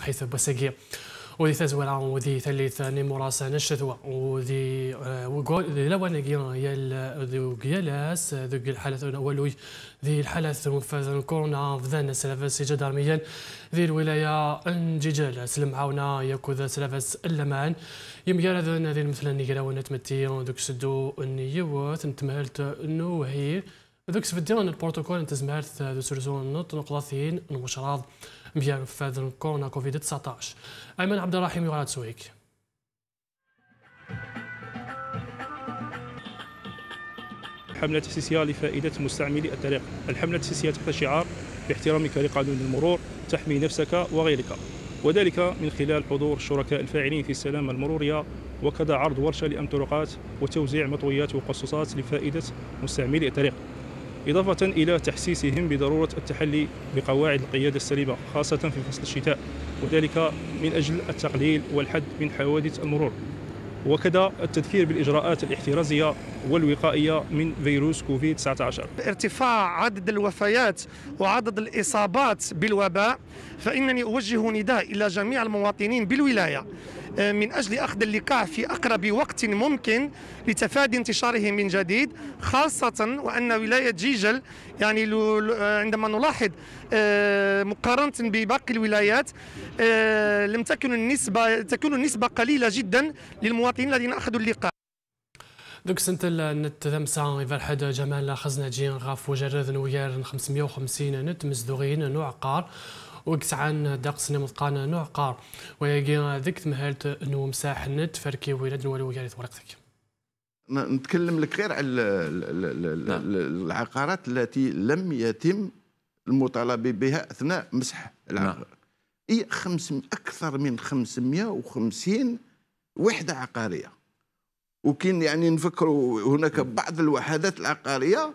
حيث بسقي وذي تزورا وذي ثالث نيموراس نشثوا وذي آه، وقول ذي لو أنا يا ذي قيالاس ذي الحالة الأولوي ذي الحالة منفذ كورونا فذان سلافس جدارميا ذي الولاية انجيجال سلمعاونا يكوذا سلافس اللمان. يمجال ذن ذي مثلا نيجرا ونتمتي ذوك سدو نيوث نتمهلت نوهي. ذوك سفديون البروتوكول انتزمهلت ذو سرزون نط نقلاثين نمشراض مزيان في كورونا كوفيد 19 أيمن عبد الرحيم يغرد سويك. حملة تأسيسية لفائدة مستعملي الطريق. الحملة التأسيسية تحت شعار باحترامك لقانون المرور تحمي نفسك وغيرك. وذلك من خلال حضور الشركاء الفاعلين في السلامة المرورية وكذا عرض ورشة لأمن طرقات وتوزيع مطويات وقصصات لفائدة مستعملي الطريق. إضافة إلى تحسيسهم بضرورة التحلي بقواعد القيادة السليمة خاصة في فصل الشتاء وذلك من أجل التقليل والحد من حوادث المرور. وكذا التذكير بالإجراءات الاحترازية والوقائية من فيروس كوفيد 19 ارتفاع عدد الوفيات وعدد الإصابات بالوباء فإنني أوجه نداء إلى جميع المواطنين بالولاية من أجل أخذ اللقاح في أقرب وقت ممكن لتفادي انتشاره من جديد خاصة وأن ولاية جيجل يعني آه، عندما نلاحظ آه، مقارنة بباقي الولايات لم تكن النسبة تكون النسبة قليلة جدا للمواطنين الذين أخذوا اللقاح. دوك سنت النت ذمسا إذا حد جمال خزناجي غاف وجرد نوير 550 نت مزدوغين نوع قار. وكسعان داقس مطقان نوع قار ويجي ذيك مهالت إنه مساح النت فركي ويلاد نولو ياريت ورقتك. نتكلم لك غير على نعم. العقارات التي لم يتم المطالبة بها أثناء مسح العقار. هي خمس أكثر من 550 وحدة عقارية. وكاين يعني نفكروا هناك بعض الوحدات العقارية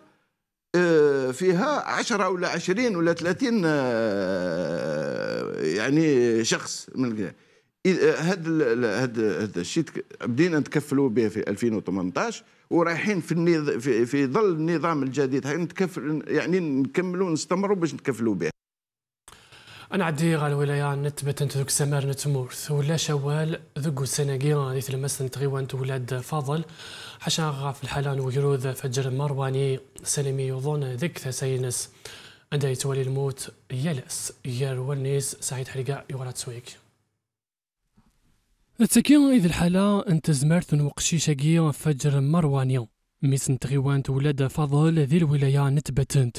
آه، فيها 10 ولا 20 ولا 30 آه، يعني شخص من هذا هذا هذا الشيء بدينا نتكفلوا به في 2018 ورايحين في النظ... في, في ظل النظام الجديد. نتكفل يعني نكملوا نستمروا باش نتكفلوا به. أنا عدي غال ولايا نتبت انت ذوك سمار نتمورث ولا شوال ذوك سناقي غادي تلمس تغيوان ولاد فاضل حشا في الحالان ويروذ فجر مرواني سلمي يظن ذك ثسينس عندها يتولي الموت يلس يار والنيس. سعيد حرقا يغرات سويك التكين إذ الحالة أنت زمرت نوقشي شاقية فجر مرواني. ميس نتغيوان ولاد فاضل ذي الولاية نتبتنت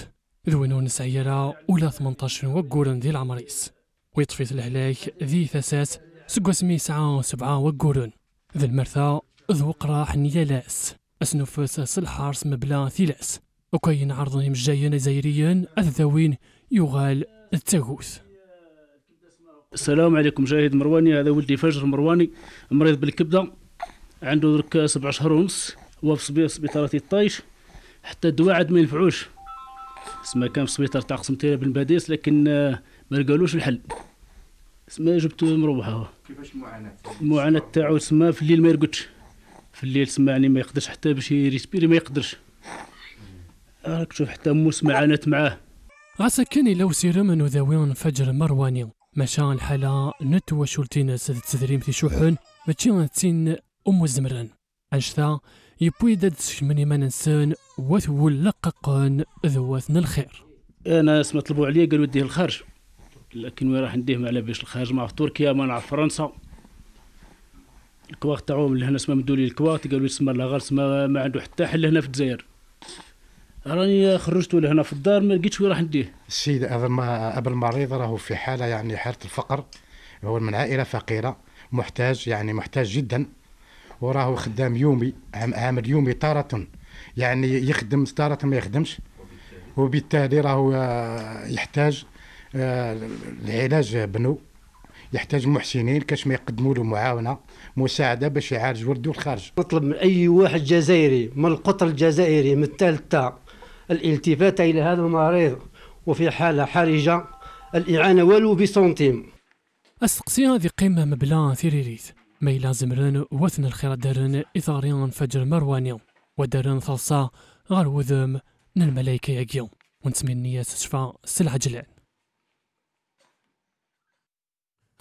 ذوينو نسعيرا ولا 18 وقورن ذي العمريس ويطفيت الهلاك ذي ثساس سقو سمي سعة سبعة وقورن. ذي المرثى ذو قراح نيالاس أسنفس سلحارس مبلا ثلاس وكاين عرضهم جايين زيريا الذوين يغال التغوث السلام عليكم جاهد مرواني. هذا ولدي فجر مرواني مريض بالكبدة. عنده درك سبع شهور ونص هو في الطايش. حتى الدواء عاد ما ينفعوش. سما كان في سبيطار تاع قسمتينا بن باديس لكن آه، ما لقالوش الحل. سما جبت مروحة كيفاش المعاناة؟ المعاناة تاعو سما في الليل ما يرقدش. في الليل سما يعني ما يقدرش حتى باش يريسبيري ما يقدرش. راك تشوف حتى موس معانات معاه. غاسكني لو سيرم انو ذاويون فجر مرواني. مشا الحالة نت وشولتينس تسدريم شوحن ماشي تسين أم الزمران أنشتا يبوي داد مني ما ننسان. وثول لققان ذواتنا الخير. أنا اسمع طلبوا عليا قالوا ديه الخارج لكن وين راح نديه على باش الخارج؟ مع تركيا ما نعرف فرنسا. الكواغ تاعهم اللي هنا اسمه مدولي الكواغ قالوا يسمى لا غالس ما, ما عنده حتى حل هنا في الجزائر. راني خرجته لهنا في الدار ما لقيتش وين راح نديه. السيد ابا المريض راهو في حالة يعني حالة الفقر. هو من عائلة فقيرة محتاج يعني محتاج جدا. وراه خدام يومي عامل يومي تارة يعني يخدم تارة ما يخدمش وبالتالي راهو آه، يحتاج آه، العلاج بنو يحتاج محسنين كاش ما يقدموا له معاونة مساعدة باش يعالج ولده الخارج. نطلب من أي واحد جزائري من القطر الجزائري من الثالثة الالتفات إلى هذا المريض وفي حالة حرجة الإعانة ولو بسنتيم. السقسي هذه قيمه مبلا ثيريريث ما يلازم رن وثن الخير دارن إثاريان فجر مرواني ودارن ثلصا غار وذم الملايكة يقيو ونسمي النية شفا سلعة جلان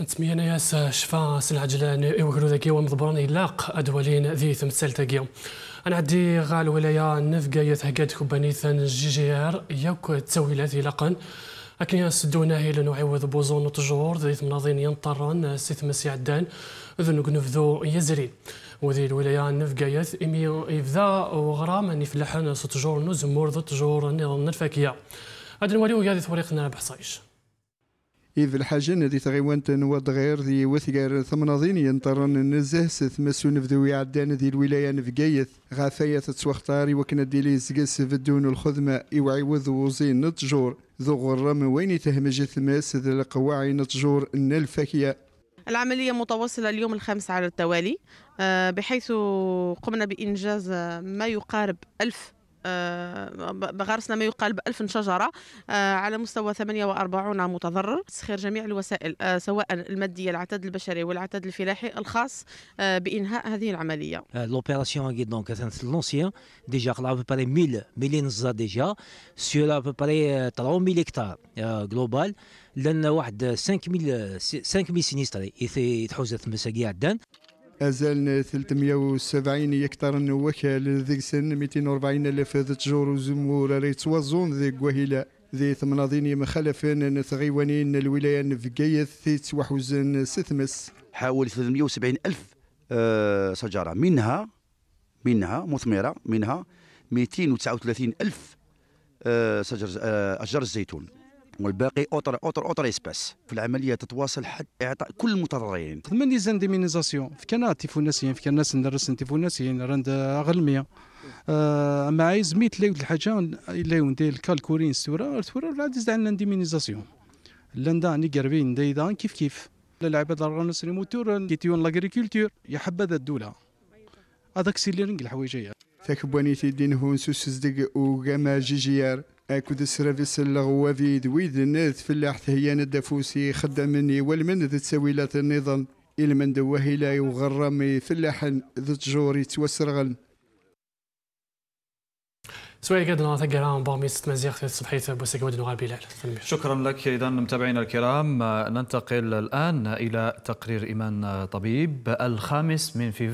نتمنى ياس شفا سلعجلان يوكلو ذاكي ومضبران يلاق أدوالين ذي ثمثال تاكيا أنا عدي غال ولايا نفقا يثهقات كوبانيثان جي جي ار ياك تسويلات يلاقن لكن يسدونا هي لأنه عوض بوزون وتجور ذي مناظين ينطرن سيث مسي عدان ذو نفذو يزري وذي الولاية نفقايت إمي يفذا وغرام أني فلحان ستجور نزمور ذو تجور نظام الفاكية هذا نوريو هذه طريقنا بحصايش. إذ الحاجة التي تغيوان تنوض غير ذي وثقار ثمناظين ينطرن النزه ست مسو نفذوي عدان ذي الولاية نفقايث غاثاية تتوختاري وكنا ديلي زقس فدون الخدمة إوعيوذ وزين نتجور. ذو غرام وين تهمج ثماس ذي القواعي نتجور الفاكية. العملية متواصلة اليوم الخامس على التوالي آه، بحيث قمنا بإنجاز ما يقارب ألف آه، بغرسنا ما يقال بألف شجرة آه، على مستوى 48 متضرر. تسخير جميع الوسائل آه، سواء المادية العتاد البشري والعتاد الفلاحي الخاص بإنهاء هذه العملية. L'opération est donc l'ancien déjà à peu près 1000 1000 déjà sur à peu près 3000 hectares global. لأن واحد 5000 5000 سينيستري يتحوز مساقي عدان أزال 370 هكتار نوكال ذيك سن 240 ألف تجور وزمور ريت وزون ذيك وهيلا ذي ثمناضيني مخالفين نثغيوانين الولاية نفقايث ثيت وحوزن ستمس. حوالي 370 ألف أه شجرة. منها منها مثمرة منها 239 ألف أه شجر أه أشجار الزيتون. والباقي اوتر اوتر اوتر إسباس. في العملية تتواصل حتى إعطاء كل المتضررين. من دي زانديمينيزاسيون في كان تيفوناسيين في كان ناس ندرس تيفوناسيين. راند أغلمية. آه ما عايز ميت لي الحاجة إلا يوندي الكالكورين ستورا ستورا لا ديز عندنا انديمينيزاسيون لندا ني قربين ديدا كيف؟ كيف العباد الرانس موتور كيتيون لاغريكولتور يا حبذا الدولة. هذاك سيليرنج الحوايج تاكباني تيدين هون سوس زدق وقاما جيجيار. اكود السرافيس الغوافي دويد الناس فلاح هيان الدفوسي خدامني والمن ذي تسويلات النظام. من دواه لا يغرم فلاحا ذو تجوري توسرغل سوي قد ثقران بامي ست مزيغ في الصبحية بوسك ودن بلال شكرا لك إذا متابعينا الكرام. ننتقل الآن إلى تقرير إيمان طبيب. الخامس من في